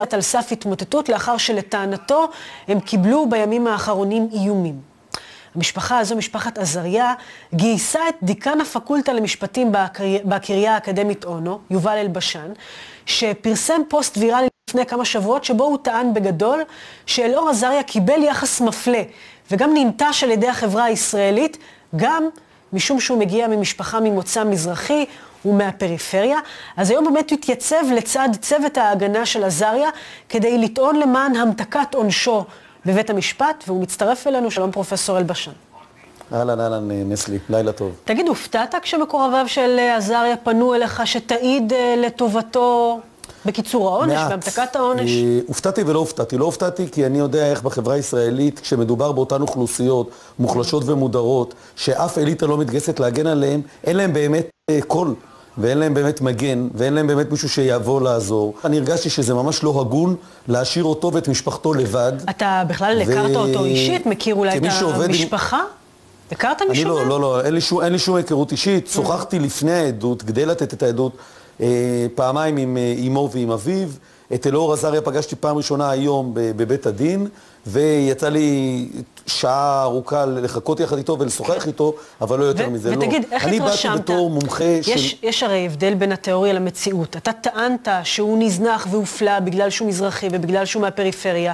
על סף התמוטטות לאחר שלטענתו הם קיבלו בימים האחרונים איומים. המשפחה הזו, משפחת עזריה, גייסה את דיקן הפקולטה למשפטים בקריה האקדמית אונו, יובל אלבשן, שפרסם פוסט ויראלי לפני כמה שבועות, שבו הוא טען בגדול שאלאור עזריה קיבל יחס מפלה, וגם ננטש על ידי החברה הישראלית, גם משום שהוא מגיע ממשפחה ממוצא מזרחי ומהפריפריה. אז היום באמת התייצב לצד צוות ההגנה של עזריה, כדי לטעון למען המתקת עונשו בבית המשפט, והוא מצטרף אלינו. שלום פרופסור אלבשן. אהלן, אהלן, נסלי, לילה טוב. תגיד, הופתעת כשמקורביו של עזריה פנו אליך שתעיד לטובתו בקיצור העונש, בהמתקת העונש? הופתעתי ולא הופתעתי. לא הופתעתי כי אני יודע איך בחברה הישראלית, כשמדובר באותן אוכלוסיות מוחלשות ומודרות, שאף אליטה לא מתגייסת להגן עליהן, אין להם באמת קול. ואין להם באמת מגן, ואין להם באמת מישהו שיבוא לעזור. אני הרגשתי שזה ממש לא הגון להשאיר אותו ואת משפחתו לבד. אתה בכלל הכרת אותו אישית? מכיר אולי את המשפחה? הכרת מישהו? אני לא, לא, לא, אין לי שום היכרות אישית. שוחחתי לפני העדות, כדי לתת את העדות, פעמיים עם אמו ועם אביו. את אלאור עזריה פגשתי פעם ראשונה היום בבית הדין, ויצא לי שעה ארוכה לחכות יחד איתו ולשוחח איתו, אבל לא יותר מזה, לא. ותגיד, איך התרשמת? אני באתי בתור מומחה של... יש הרי הבדל בין התיאוריה למציאות. אתה טענת שהוא נזנח והופלא בגלל שהוא מזרחי ובגלל שהוא מהפריפריה,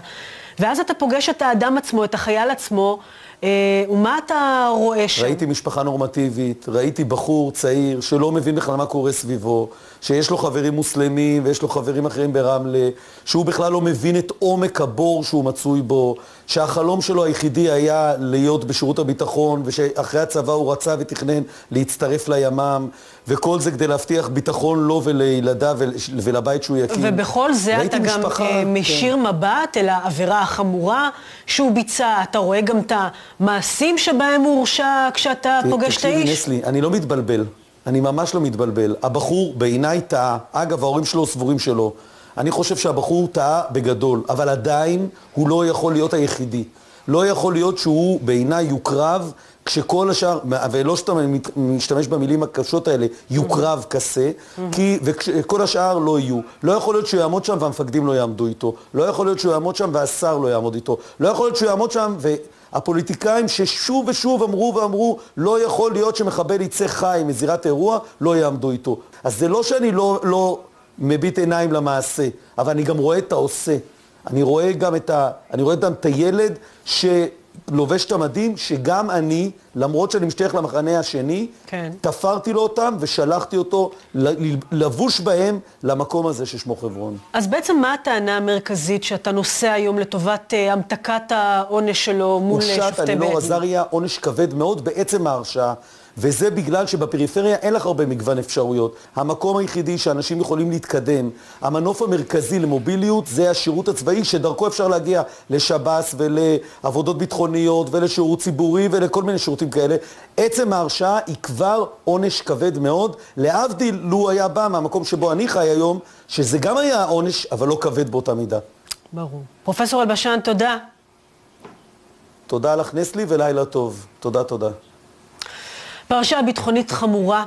ואז אתה פוגש את האדם עצמו, את החייל עצמו, ומה אתה רואה שם? ראיתי משפחה נורמטיבית, ראיתי בחור צעיר שלא מבין בכלל מה קורה סביבו, שיש לו חברים מוסלמים ויש לו חברים אחרים ברמלה, שהוא בכלל לא מבין את עומק הבור שהוא מצוי בו, שהחלום שלו היחידי היה להיות בשירות הביטחון, ושאחרי הצבא הוא רצה ותכנן להצטרף לימ"מ, וכל זה כדי להבטיח ביטחון לו ולילדיו ולבית שהוא יקים. ובכל זה אתה גם משפחה, משיר כן. מבט אל העבירה החמורה שהוא ביצע, אתה רואה גם את המעשים שבהם הוא הורשע כשאתה פוגש את האיש? תקשיבי נסלי, אני לא מתבלבל. אני ממש לא מתבלבל. הבחור בעיניי טעה, אגב ההורים שלו סבורים שלא. אני חושב שהבחור טעה בגדול, אבל עדיין הוא לא יכול להיות היחידי. לא יכול להיות שהוא בעיניי יוקרב כשכל השאר, ולא שאתה משתמש במילים הקשות האלה, יוקרב כסה, כי, וכל השאר לא יהיו. לא יכול להיות שהוא יעמוד שם והמפקדים לא יעמדו איתו. לא יכול להיות שהוא יעמוד שם והשר לא יעמוד איתו. לא יכול להיות שהוא יעמוד שם ו... הפוליטיקאים ששוב ושוב אמרו ואמרו, לא יכול להיות שמחבל יצא חי מזירת אירוע, לא יעמדו איתו. אז זה לא שאני לא, לא מביט עיניים למעשה, אבל אני גם רואה את העושה. אני רואה גם את, ה, אני רואה גם את הילד שלובש את המדים, שגם אני, למרות שאני משתייך למחנה השני, כן. תפרתי לו אותם ושלחתי אותו לבוש בהם למקום הזה ששמו חברון. אז בעצם מה הטענה המרכזית שאתה נוסע היום לטובת uh, המתקת העונש שלו מול שופטי בית דין? הושת על אלאור עזריה עונש כבד מאוד בעצם ההרשעה. וזה בגלל שבפריפריה אין לך הרבה מגוון אפשרויות. המקום היחידי שאנשים יכולים להתקדם, המנוף המרכזי למוביליות זה השירות הצבאי, שדרכו אפשר להגיע לשב"ס ולעבודות ביטחוניות ולשירות ציבורי ולכל מיני שירותים כאלה. עצם ההרשעה היא כבר עונש כבד מאוד, להבדיל לו היה בא מהמקום שבו אני חי היום, שזה גם היה עונש, אבל לא כבד באותה מידה. ברור. פרופסור אלבשן, תודה. תודה לך נסלי ולילה טוב. תודה, תודה. פרשה ביטחונית חמורה